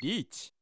1